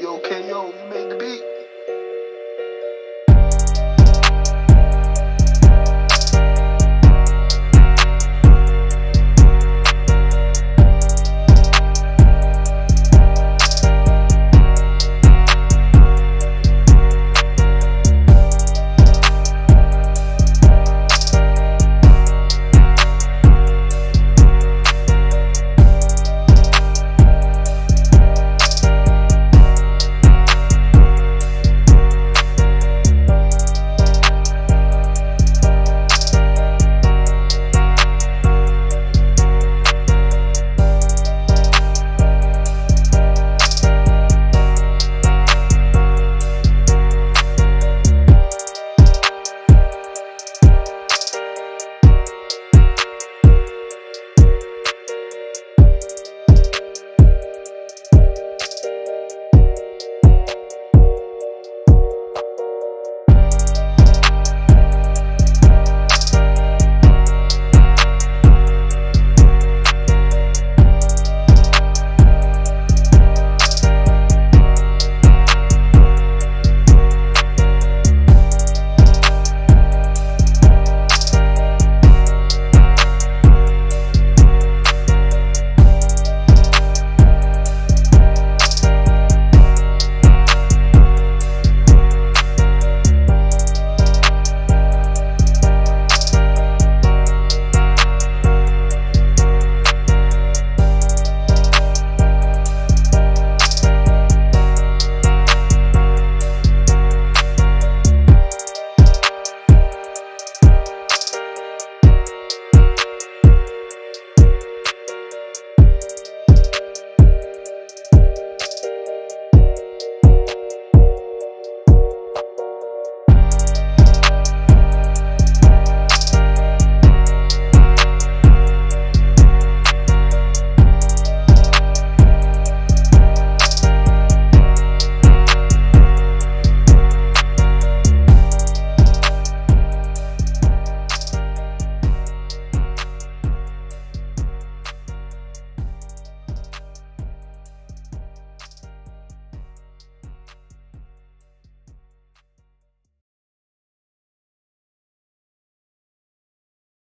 yo AOKO.